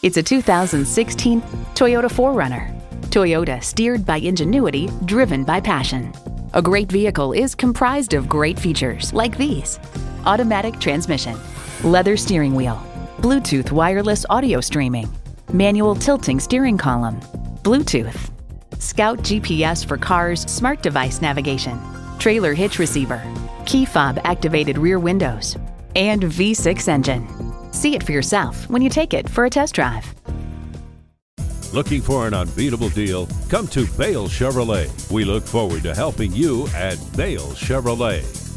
It's a 2016 Toyota 4Runner. Toyota steered by ingenuity, driven by passion. A great vehicle is comprised of great features like these. Automatic transmission, leather steering wheel, Bluetooth wireless audio streaming, manual tilting steering column, Bluetooth, Scout GPS for cars smart device navigation, trailer hitch receiver, key fob activated rear windows, and V6 engine. See it for yourself when you take it for a test drive. Looking for an unbeatable deal? Come to Bale Chevrolet. We look forward to helping you at Bale Chevrolet.